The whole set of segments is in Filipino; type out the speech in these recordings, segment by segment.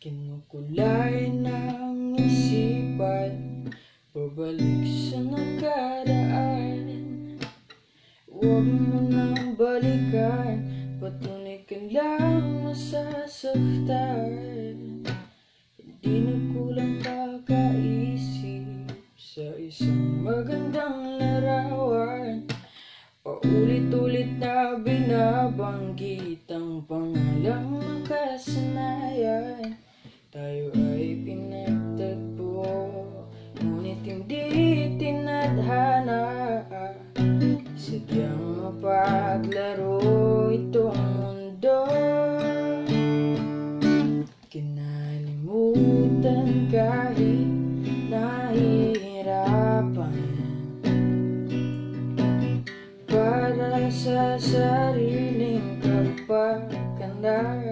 Kinukulay ng isipan Pabalik sa nakaraan Huwag mo nang balikan Patunay ka lang masasaktan. Hindi na kulang kakaisip Sa isang magandang larawan. Paulit-ulit na binabanggit ang pangalan Kinalimutan kahit nahihirapan. Para sa sariling kapakanan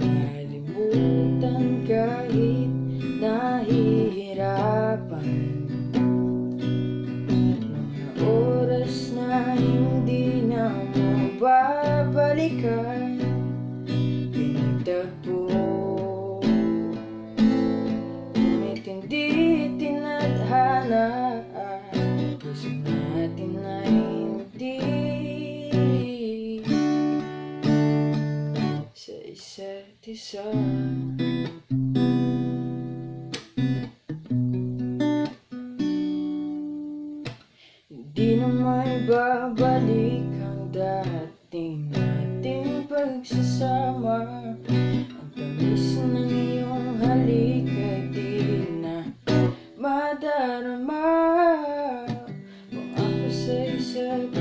Kinalimutan kahit isa't isa Di na may babalik ang dating nating pagsasama. Ang tamis ng iyong halik ay di na madarama. Kung ako sa isa't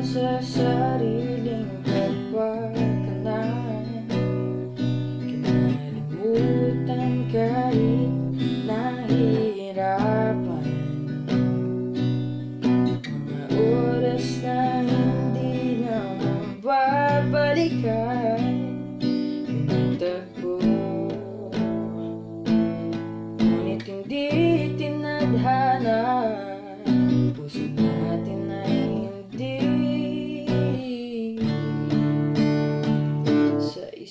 sa sariling kapakanan Kinalimutan kahit nahihirapan. Mga oras na hindi na mababalikan. Pinagtagpo. Ngunit hindi tinadhana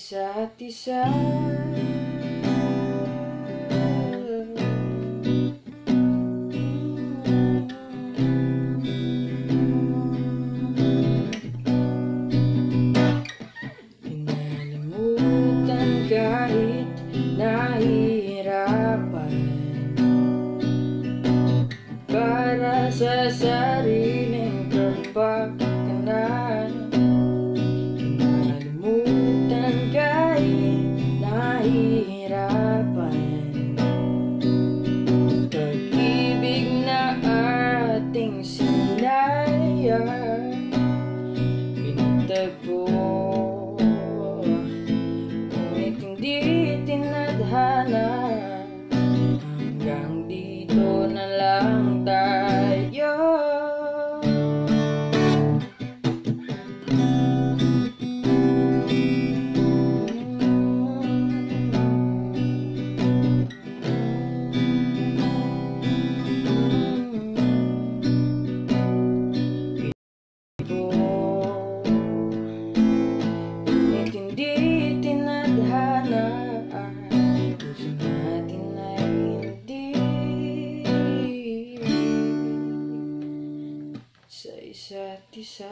isa't isa Sa isa't isa